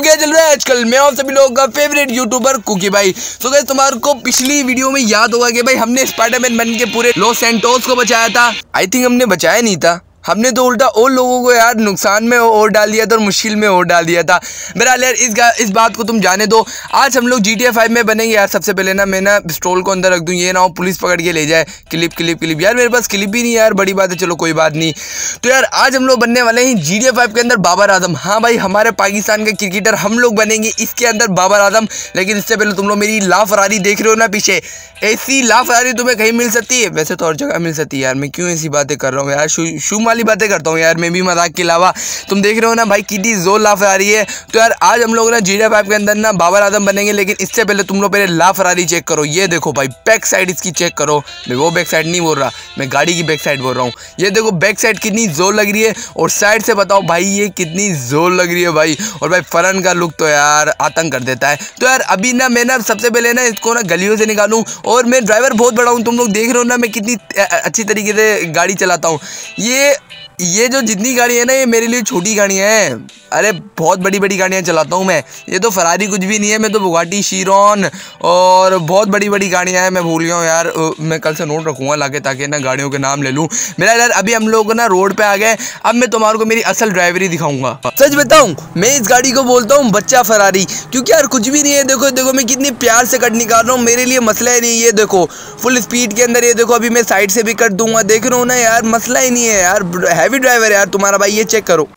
क्या चल रहा है आजकल? मैं और सभी लोगों का फेवरेट यूट्यूबर कुकी भाई। तो गैस तुम्हारे को पिछली वीडियो में याद होगा कि भाई हमने स्पाइडरमैन बन के पूरे लॉस सेंटोस को बचाया था। आई थिंक हमने बचाया नहीं था। हमने तो उल्टा और लोगों को यार नुकसान में और डाल दिया था और मुश्किल में और डाल दिया था। मेरा यार, इस इस बात को तुम जाने दो। आज हम लोग जी टी फाइव में बनेंगे यार, सबसे पहले ना मैं ना पिस्टोल को अंदर रख दूँ, ये ना हो पुलिस पकड़ के ले जाए। क्लिप क्लिप क्लिप यार, मेरे पास क्लिप भी नहीं यार, बड़ी बात है, चलो कोई बात नहीं। तो यार, आज हम लोग बनने वाले हैं जी टी फाइव के अंदर बाबर आज़म। हाँ भाई, हमारे पाकिस्तान के क्रिकेटर हम लोग बनेंगे इसके अंदर बाबर आज़म। लेकिन इससे पहले तुम लोग मेरी ला फरारी देख रहे हो ना पीछे। ऐसी ला फरारी तुम्हें कहीं मिल सकती है? वैसे तो और जगह मिल सकती है यार, मैं क्यों ऐसी बातें कर रहा हूँ यार? शू वाली बातें करता हूँ यार, मैं भी मज़ाक के अलावा। तुम देख रहे हो ना भाई, कितनी ज़ोर ला फरारी है। तो यार, आज हम लोग ना जी फाइव के अंदर ना बाबर आज़म बनेंगे, लेकिन इससे पहले तुम लोग पहले ला फरारी चेक करो। ये देखो भाई बैक साइड इसकी चेक करो। मैं वो बैक साइड नहीं बोल रहा, मैं गाड़ी की बैक साइड बोल रहा हूँ। ये देखो बैक साइड कितनी ज़ोर लग रही है, और साइड से बताओ भाई, ये कितनी ज़ोर लग रही है भाई। और भाई फरन का लुक तो यार आतंक कर देता है। तो यार, अभी ना मैं ना सबसे पहले ना इसको ना गलियों से निकालूँ, और मैं ड्राइवर बहुत बड़ा हूँ। तुम लोग देख रहे हो ना मैं कितनी अच्छी तरीके से गाड़ी चलाता हूँ। ये ये जो जितनी गाड़ी है ना, ये मेरे लिए छोटी गाड़ियाँ हैं। अरे, बहुत बड़ी बड़ी गाड़ियाँ चलाता हूँ मैं। ये तो फरारी कुछ भी नहीं है, मैं तो बुगाटी शीरोन और बहुत बड़ी बड़ी गाड़ियाँ हैं, मैं भूल गया हूँ यार। मैं कल से नोट रखूँगा लाके, ताकि ना गाड़ियों के नाम ले लूँ। मेरा यार, अभी हम लोग ना रोड पे आ गए अब मैं तुम्हारे को मेरी असल ड्राइवरी दिखाऊँगा। सच बताऊँ, मैं इस गाड़ी को बोलता हूँ, बच्चा फरारी क्योंकि यार, कुछ भी नहीं है, देखो देखो, मैं कितनी प्यार से कट निकाल रहा हूँ। मेरे लिए मसला ही नहीं ये देखो। फुल स्पीड के अंदर, ये देखो, अभी मैं साइड से भी कट दूँगा। देख रहा हूँ ना यार, मसला ही नहीं है यार। हैवी ड्राइवर यार तुम्हारा भाई ये चेक करो।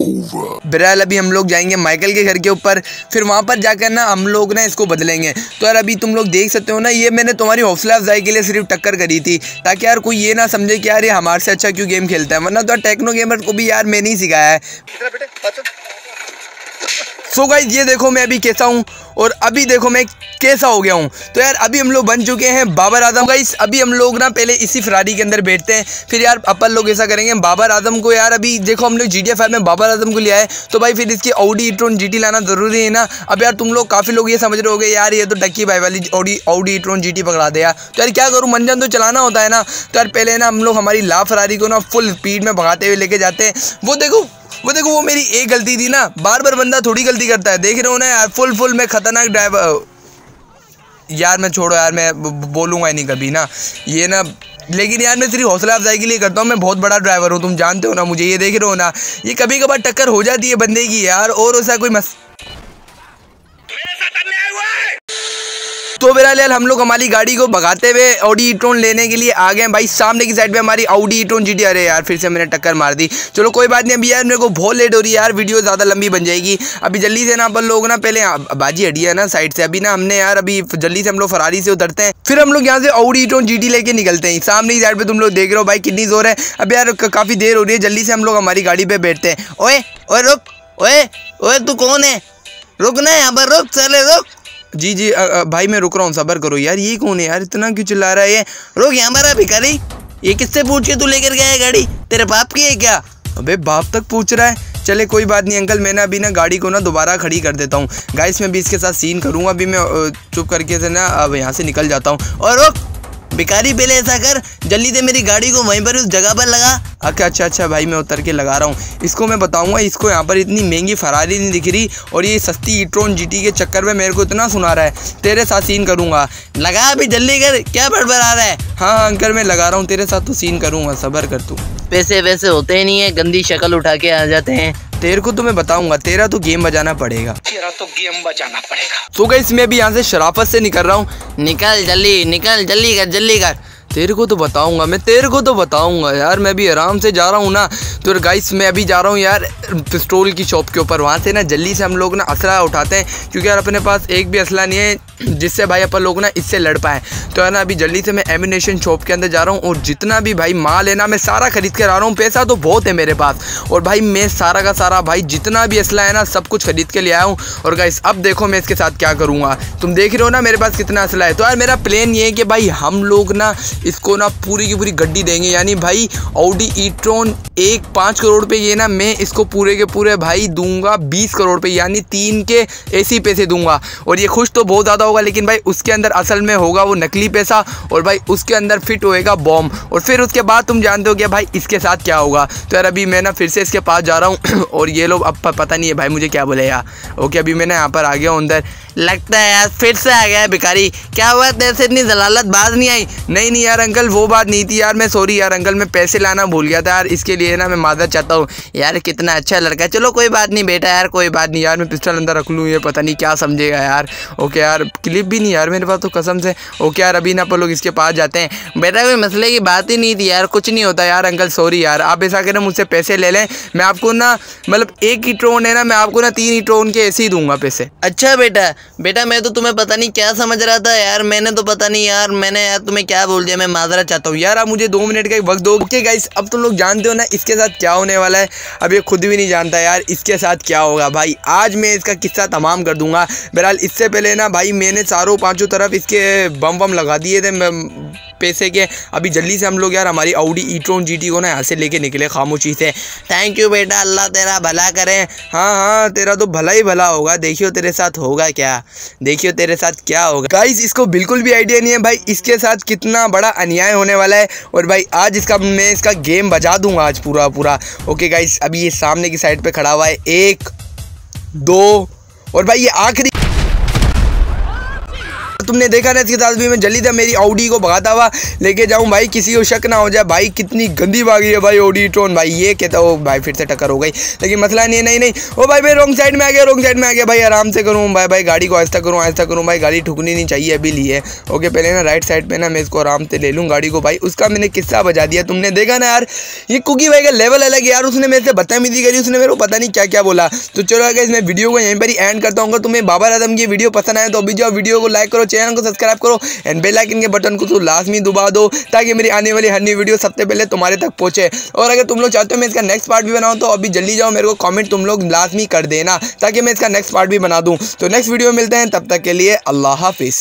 बहरहाल अभी हम लोग जाएँगे माइकल के घर के ऊपर फिर वहाँ पर जाकर ना हम लोग ना इसको बदलेंगे। तो यार अभी तुम लोग देख सकते हो ना ये मैंने तुम्हारी हौसला अफजाई के लिए सिर्फ़ टक्कर करी थी ताकि यार कोई ये ना समझे कि यार ये हमारे से अच्छा क्यों गेम खेलता है वरना तो टेक्नो गेमर को भी यार मैंने ही सिखाया है। सो गाइज़ ये देखो मैं अभी कैसा हूँ और अभी देखो मैं कैसा हो गया हूँ। तो यार, अभी हम लोग बन चुके हैं बाबर आज़म गाइस अभी हम लोग ना पहले इसी फरारी के अंदर बैठते हैं। फिर यार, अपन लोग ऐसा करेंगे, बाबर आज़म को यार अभी देखो हम लोग जी टी में बाबर आज़म को लिया है तो भाई फिर इसकी ऑडी ईट्रोन जी लाना ज़रूरी है ना। अब यार, तुम लोग काफ़ी लोग ये समझ रहे हो यार ये तो डक्की भाई वाली ऑडी ऑडी ईट्रोन जी पकड़ा दिया तो यार, क्या करूँ मंजन तो चलाना होता है ना। तो यार, पहले ना हम लोग हमारी ला फरारी को ना फुल स्पीड में भगाते हुए लेके जाते हैं। वो देखो वो देखो, वो मेरी एक गलती थी ना। बार बार बंदा थोड़ी गलती करता है। देख रहे हो ना यार, फुल फुल मैं खतरनाक ड्राइवर यार मैं छोड़ो यार, मैं बोलूँगा नहीं कभी ना। ये ना, लेकिन यार मैं सिर्फ़ हौसला अफजाई के लिए करता हूँ। मैं बहुत बड़ा ड्राइवर हूँ, तुम जानते हो ना मुझे। ये देख रहे हो ना, ये कभी कभार टक्कर हो जाती है बंदे की यार, और ऐसा कोई मस तो फ़िलहाल हम लोग हमारी गाड़ी को भगाते हुए ऑडी ईट्रोन लेने के लिए आ गए भाई, सामने की साइड पे हमारी ऑडी ईट्रोन जी अरे यार, फिर से मैंने टक्कर मार दी। चलो, कोई बात नहीं, अभी यार मेरे को बहुत लेट हो रही है यार वीडियो ज़्यादा लंबी बन जाएगी। अभी जल्दी से ना अपन लोग ना, पहले बाजी हटी है ना साइड से। अभी ना हमने यार, अभी जल्दी से हम लोग फरारी से उतरते हैं। फिर हम लोग यहाँ से ऑडी ईट्रोन जी लेके निकलते हैं। सामने की साइड पर तुम लोग देख रहे हो, भाई, कितनी ज़ोर है। अभी यार काफ़ी देर हो रही है, जल्दी से हम लोग हमारी गाड़ी पर बैठते हैं। ओए ओए, रुक, ओए ओए, तू कौन है? रुकना है यहाँ पर, रुक, चले, रुक। जी जी आ, भाई मैं रुक रहा हूँ सबर करो यार ये कौन है यार इतना क्यों चिल्ला रहा है? ये रुक यहाँ मारा भिखारी ये किससे पूछ के तू लेकर गया है गाड़ी? तेरे बाप की है क्या? अबे बाप तक पूछ रहा है। चले कोई बात नहीं अंकल मैं ना अभी ना गाड़ी को ना दोबारा खड़ी कर देता हूँ। गाइस मैं भी इसके साथ सीन करूँगा अभी मैं चुप करके से ना अब यहाँ से निकल जाता हूँ। और रुक। भिखारी पहले ऐसा कर, जल्दी से मेरी गाड़ी को वहीं पर उस जगह पर लगा। अच्छा अच्छा अच्छा भाई, मैं उतर के लगा रहा हूँ। इसको मैं बताऊँगा, इसको यहाँ पर इतनी महँगी फरारी नहीं दिख रही और ये सस्ती ईट्रोन जीटी के चक्कर में मेरे को इतना सुना रहा है। तेरे साथ सीन करूँगा। लगा अभी जल्दी कर, क्या बड़बड़ आ रहा है? हाँ हाँ अंकल, मैं लगा रहा हूँ, तेरे साथ तो सीन करूँगा, सबर कर तू। पैसे वैसे होते ही नहीं है, गंदी शक्ल उठा के आ जाते हैं। तेरे को तो मैं बताऊँगा तेरा तो गेम बजाना पड़ेगा। तेरा तो गेम बजाना पड़ेगा। तो गई मैं भी यहाँ से शराफत से निकल रहा हूँ। निकल जल्दी निकल जल्दी कर जल्दी कर। तेरे को तो बताऊँगा मैं तेरे को तो बताऊँगा यार मैं भी आराम से जा रहा हूँ ना। तो गाइस मैं अभी जा रहा हूँ यार पिस्टोल की शॉप के ऊपर। वहाँ से ना जल्दी से हम लोग ना असला उठाते हैं क्योंकि यार अपने पास एक भी असला नहीं है। जिससे भाई अपन लोग ना इससे लड़ पाए। तो है ना, अभी जल्दी से मैं एमिनेशन शॉप के अंदर जा रहा हूँ और जितना भी भाई माल है ना, मैं सारा खरीद कर आ रहा हूँ। पैसा तो बहुत है मेरे पास। और भाई मैं सारा का सारा भाई जितना भी असला है ना, सब कुछ खरीद के ले आया हूँ। और गाइस अब देखो मैं इसके साथ क्या करूँगा। तुम देख रहे हो ना मेरे पास कितना असला है। तो यार मेरा प्लान ये है कि भाई हम लोग ना इसको ना पूरी की पूरी गड्डी देंगे। यानी भाई ऑडी ईट्रॉन एक पाँच करोड़ पे ये ना मैं इसको पूरे के पूरे भाई दूँगा बीस करोड़ पे। यानी तीन के ऐसी पैसे दूँगा। और ये खुश तो बहुत ज़्यादा होगा, लेकिन भाई उसके अंदर असल में होगा वो नकली पैसा और भाई उसके अंदर फिट होएगा बॉम्ब। और फिर उसके बाद तुम जानते हो कि भाई इसके साथ क्या होगा। तो यार अभी मैं ना फिर से इसके पास जा रहा हूँ और ये लोग अब पता नहीं है भाई मुझे क्या बोले यार। ओके, अभी मैं ना यहाँ पर आ गया हूँ अंदर। लगता है यार, फिर से आ गया है भिखारी। क्या हुआ? तेरे से इतनी जलालत बाज नहीं आई? नहीं नहीं यार, अंकल, वो बात नहीं थी यार, मैं सॉरी यार, अंकल, मैं पैसे लाना भूल गया था यार, इसके लिए ना मैं माजर चाहता हूँ। यार, कितना अच्छा लड़का है। चलो, कोई बात नहीं बेटा यार, कोई बात नहीं यार, मैं पिस्टल अंदर रख लूँ, ये पता नहीं क्या समझेगा यार। ओके यार, क्लिप भी नहीं यार मेरे पास तो कसम से। ओके यार, अभी ना अपन लोग इसके पास जाते हैं। बेटा, कोई मसले की बात ही नहीं थी यार, कुछ नहीं होता यार, अंकल सॉरी यार। आप ऐसा करें, मुझसे पैसे ले लें। मैं आपको ना मतलब एक ही ट्रोन है ना, मैं आपको ना तीन ही ट्रोन के ऐसे ही दूँगा पैसे। अच्छा बेटा बेटा, मैं तो तुम्हें पता नहीं क्या समझ रहा था यार। मैंने तो पता नहीं यार, मैंने यार तुम्हें क्या बोल दिया, मैं माजरा चाहता हूँ। यार, आप मुझे दो मिनट का वक्त दो ओके गाइस अब तुम लोग जानते हो ना इसके साथ क्या होने वाला है। अब ये खुद भी नहीं जानता यार इसके साथ क्या होगा। भाई, आज मैं इसका किस्सा तमाम कर दूँगा। बहरहाल, इससे पहले ना भाई, मैंने चारों पाँचों तरफ़ इसके बम बम लगा दिए थे। पैसे के। अभी जल्दी से हम लोग यार हमारी आउडी ईट्रोन जी को ना यहाँ से लेके निकले, खामोशी से। थैंक यू बेटा, अल्लाह तेरा भला करे। हाँ हाँ तेरा तो भला ही भला होगा। देखियो तेरे साथ होगा क्या। देखियो तेरे साथ क्या होगा। गाइस इसको बिल्कुल भी आइडिया नहीं है। भाई, इसके साथ कितना बड़ा अन्याय होने वाला है। और भाई, आज इसका, मैं इसका गेम बजा दूँगा आज पूरा पूरा। ओके गाइस अभी ये सामने की साइड पे खड़ा हुआ है। एक, दो, और भाई, ये आखिरी तुमने देखा ना इसके साथ भी मैं जल्दी था मेरी ऑडी को भगाता हुआ लेके जाऊँ। भाई, किसी को शक ना हो जाए। भाई, कितनी गंदी भागी है भाई ऑडी ट्रोन भाई, ये कहता हो भाई, फिर से टक्कर हो गई। लेकिन मसला नहीं है, नहीं नहीं। ओ भाई भाई रॉन्ग साइड में आ गया रॉन्ग साइड में आ गया। भाई, आराम से करूँ। भाई भाई, गाड़ी को आहिस्ता करूँ आहिस्ता करूँ। भाई, गाड़ी ठुकनी नहीं चाहिए अभी लिए। ओके, पहले ना राइट साइड पर ना मैं इसको आराम से ले लूँ गाड़ी को। भाई, उसका मैंने किस्सा बजा दिया। तुमने देखा ना यार, ये कुकी भाई का लेवल अलग है यार। उसने मेरे से बदतमीजी करी, उसने मेरे को पता नहीं क्या क्या बोला। तो चलो, अगर इसमें वीडियो को यहीं पर ही एंड करता हूँ तुम्हें बाबर आदम की वीडियो पसंद आए तो अभी जाओ वीडियो को लाइक करो चैनल को सब्सक्राइब करो एंड बेल आइकन के बटन को तो लाजमी दबा दो ताकि मेरी आने वाली हर नई वीडियो सबसे पहले तुम्हारे तक पहुँचे। और अगर तुम लोग चाहते हो मैं इसका नेक्स्ट पार्ट भी बनाऊँ तो अभी जल्दी जाओ, मेरे को कॉमेंट तुम लोग लाजमी कर देना ताकि मैं इसका नेक्स्ट पार्ट भी बना दूँ। तो नेक्स्ट वीडियो मिलते हैं, तब तक के लिए अल्लाह हाफिज़।